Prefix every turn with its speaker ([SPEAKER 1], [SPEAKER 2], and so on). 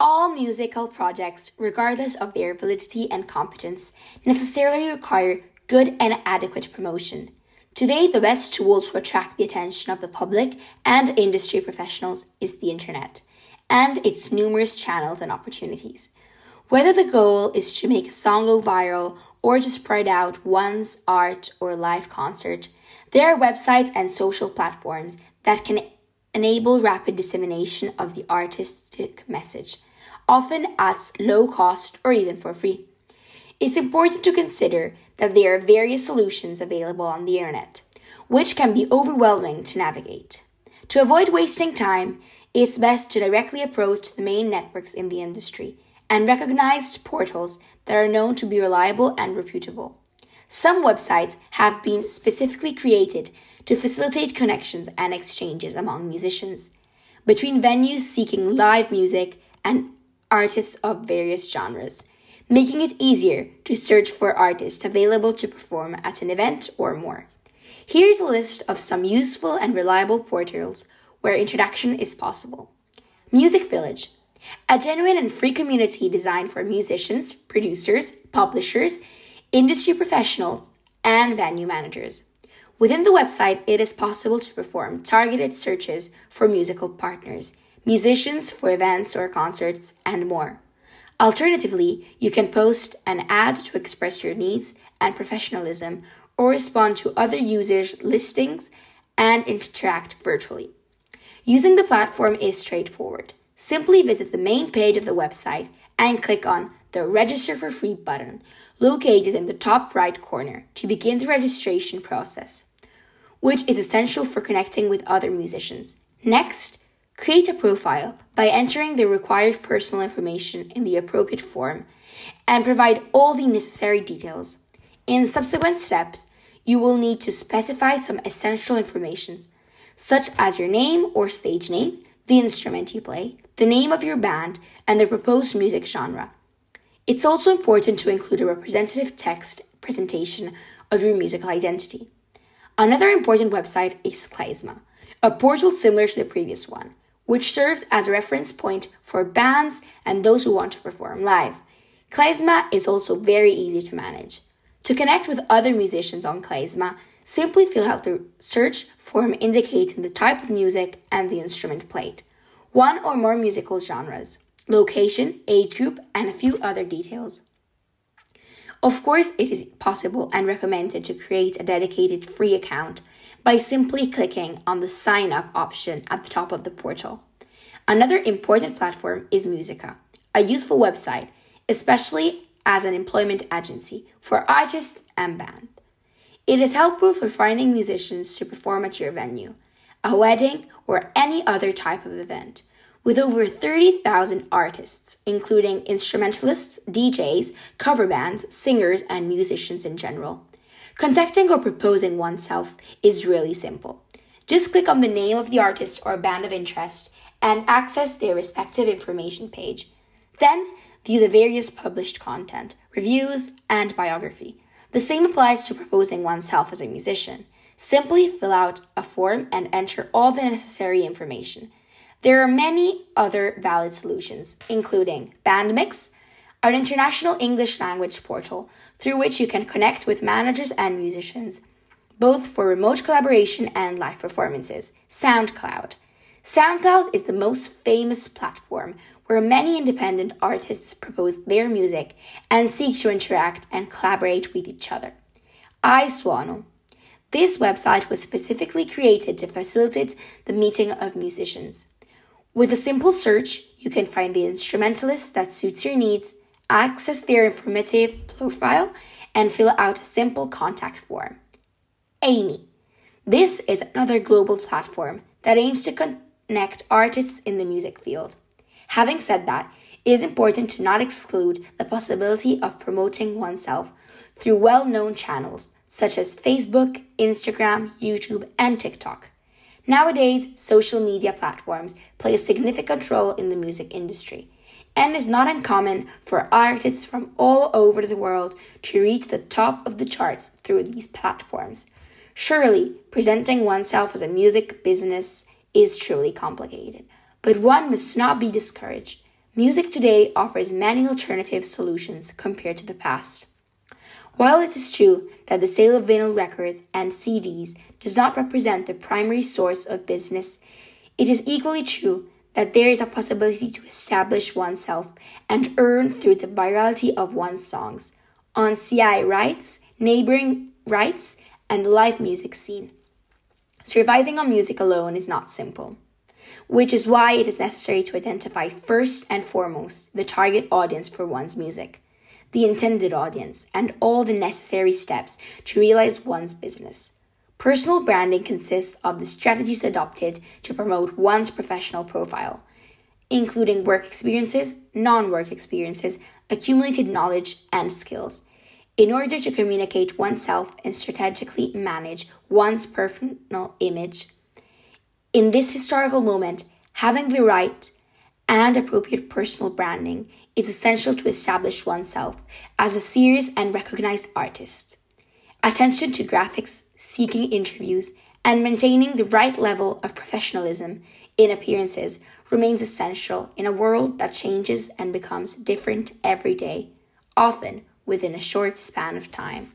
[SPEAKER 1] All musical projects, regardless of their validity and competence, necessarily require good and adequate promotion. Today, the best tool to attract the attention of the public and industry professionals is the internet and its numerous channels and opportunities. Whether the goal is to make a song go viral or to spread out one's art or live concert, there are websites and social platforms that can enable rapid dissemination of the artistic message often at low cost or even for free. It's important to consider that there are various solutions available on the internet, which can be overwhelming to navigate. To avoid wasting time, it's best to directly approach the main networks in the industry and recognized portals that are known to be reliable and reputable. Some websites have been specifically created to facilitate connections and exchanges among musicians, between venues seeking live music and artists of various genres, making it easier to search for artists available to perform at an event or more. Here's a list of some useful and reliable portals where introduction is possible. Music Village, a genuine and free community designed for musicians, producers, publishers, industry professionals, and venue managers. Within the website, it is possible to perform targeted searches for musical partners musicians for events or concerts, and more. Alternatively, you can post an ad to express your needs and professionalism or respond to other users' listings and interact virtually. Using the platform is straightforward. Simply visit the main page of the website and click on the Register for Free button located in the top right corner to begin the registration process, which is essential for connecting with other musicians. Next, Create a profile by entering the required personal information in the appropriate form and provide all the necessary details. In subsequent steps, you will need to specify some essential information, such as your name or stage name, the instrument you play, the name of your band, and the proposed music genre. It's also important to include a representative text presentation of your musical identity. Another important website is Klezma, a portal similar to the previous one which serves as a reference point for bands and those who want to perform live. Klezma is also very easy to manage. To connect with other musicians on Klezma, simply fill out the search form indicating the type of music and the instrument played, one or more musical genres, location, age group, and a few other details. Of course, it is possible and recommended to create a dedicated free account by simply clicking on the sign up option at the top of the portal. Another important platform is Musica, a useful website, especially as an employment agency for artists and bands. It is helpful for finding musicians to perform at your venue, a wedding, or any other type of event. With over 30,000 artists, including instrumentalists, DJs, cover bands, singers, and musicians in general, Contacting or proposing oneself is really simple. Just click on the name of the artist or band of interest and access their respective information page. Then view the various published content, reviews, and biography. The same applies to proposing oneself as a musician. Simply fill out a form and enter all the necessary information. There are many other valid solutions, including Bandmix, an international English language portal through which you can connect with managers and musicians, both for remote collaboration and live performances. SoundCloud. SoundCloud is the most famous platform where many independent artists propose their music and seek to interact and collaborate with each other. iSuono. This website was specifically created to facilitate the meeting of musicians. With a simple search, you can find the instrumentalist that suits your needs access their informative profile, and fill out a simple contact form. Amy. This is another global platform that aims to connect artists in the music field. Having said that, it is important to not exclude the possibility of promoting oneself through well known channels such as Facebook, Instagram, YouTube, and TikTok. Nowadays, social media platforms play a significant role in the music industry and it's not uncommon for artists from all over the world to reach the top of the charts through these platforms. Surely, presenting oneself as a music business is truly complicated, but one must not be discouraged. Music today offers many alternative solutions compared to the past. While it is true that the sale of vinyl records and CDs does not represent the primary source of business, it is equally true that there is a possibility to establish oneself and earn through the virality of one's songs on CI rights, neighboring rights, and the live music scene. Surviving on music alone is not simple, which is why it is necessary to identify first and foremost the target audience for one's music the intended audience, and all the necessary steps to realize one's business. Personal branding consists of the strategies adopted to promote one's professional profile, including work experiences, non work experiences, accumulated knowledge, and skills, in order to communicate oneself and strategically manage one's personal image. In this historical moment, having the right and appropriate personal branding is essential to establish oneself as a serious and recognized artist. Attention to graphics, seeking interviews, and maintaining the right level of professionalism in appearances remains essential in a world that changes and becomes different every day, often within a short span of time.